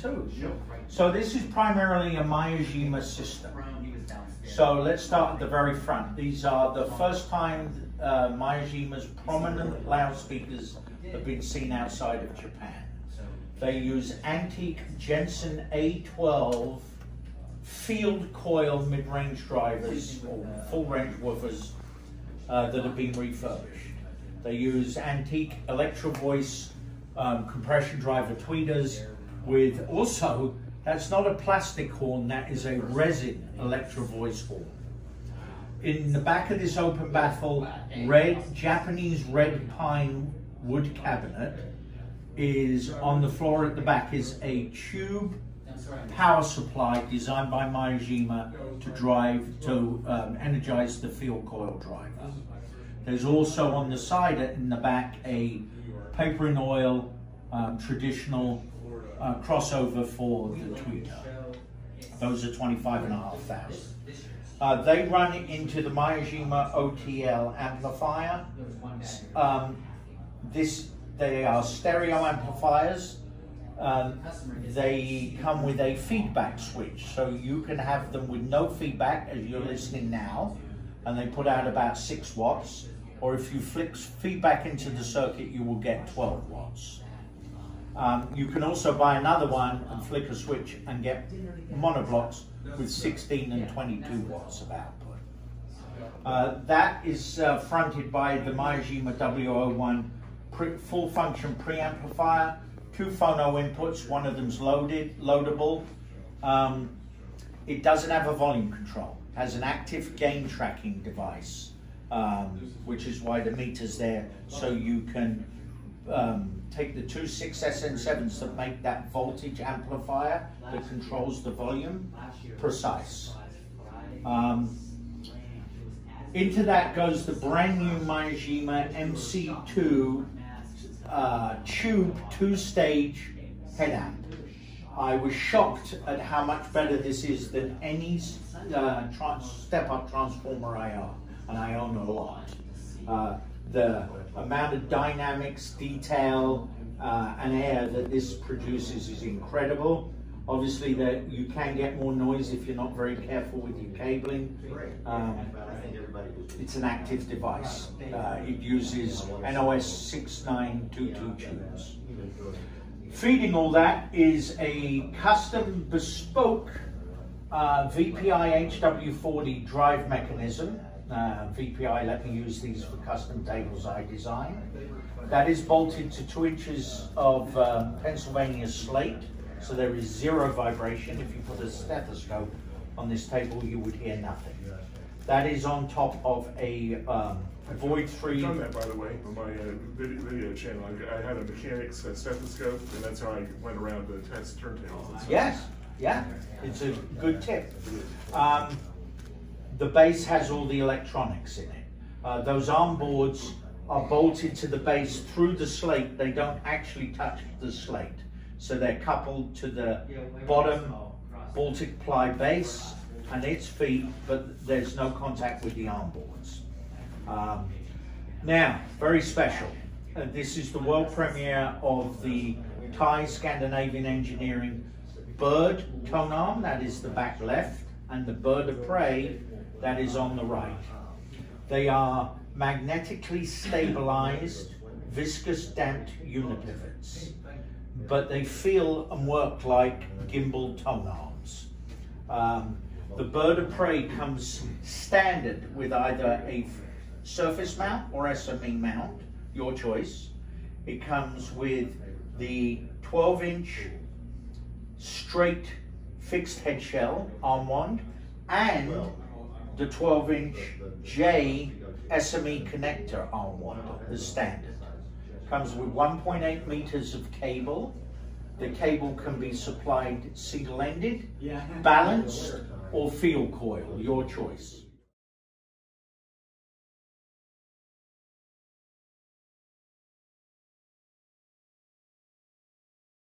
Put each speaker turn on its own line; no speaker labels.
22. So this is primarily a Miyajima system. So let's start at the very front. These are the first time uh, Miyajima's prominent loudspeakers have been seen outside of Japan. They use antique Jensen A12 field coil mid-range drivers or full-range woofers uh, that have been refurbished. They use antique Electro Voice um, compression driver tweeters with also, that's not a plastic horn, that is a resin Electro Voice horn. In the back of this open baffle, red, Japanese red pine wood cabinet is on the floor at the back is a tube power supply designed by Miyajima to drive, to um, energize the field coil driver. There's also on the side in the back a paper and oil um, traditional uh, crossover for the tweeter. Those are 25 and a half thousand. Uh, they run into the Miyajima OTL amplifier. Um, this they are stereo amplifiers. Um, they come with a feedback switch, so you can have them with no feedback as you're listening now, and they put out about six watts. Or if you flick feedback into the circuit, you will get 12 watts. Um, you can also buy another one and flick a switch and get monoblocks with 16 and 22 watts of output. Uh, that is uh, fronted by the Miyajima W01 pre, full function preamplifier, two phono inputs, one of them's loaded, loadable. Um, it doesn't have a volume control, it has an active gain tracking device, um, which is why the meter's there, so you can um, take the two 6SN7s that make that voltage amplifier that controls the volume precise. Um, into that goes the brand new Miyajima MC2 uh, tube two-stage head amp. I was shocked at how much better this is than any uh, step-up transformer I own, and I own a lot. Uh, the amount of dynamics, detail, uh, and air that this produces is incredible. Obviously, that you can get more noise if you're not very careful with your cabling. Um, it's an active device. Uh, it uses NOS 6922 tunes. Feeding all that is a custom bespoke uh, VPI HW40 drive mechanism. Uh, VPI let me use these for custom tables I design. That is bolted to two inches of um, Pennsylvania slate, so there is zero vibration. If you put a stethoscope on this table, you would hear nothing. That is on top of a um, void-free.
I've done that, by the way, on my uh, video, video, channel. I, I, had a mechanic's uh, stethoscope, and that's how I went around to test turntables.
Yes, yeah, it's a good tip. Um, the base has all the electronics in it. Uh, those arm boards are bolted to the base through the slate. They don't actually touch the slate. So they're coupled to the bottom Baltic ply base and its feet, but there's no contact with the arm boards. Um, now, very special. Uh, this is the world premiere of the Thai Scandinavian Engineering bird tone arm, that is the back left, and the bird of prey, that is on the right. They are magnetically stabilized, viscous damped unipivots, but they feel and work like gimbal tone arms. Um, the bird of prey comes standard with either a surface mount or SME mount, your choice. It comes with the 12 inch straight fixed head shell arm wand and the 12 inch J SME connector arm wand, the standard. Comes with 1.8 meters of cable. The cable can be supplied single ended, balanced, or field coil, your choice.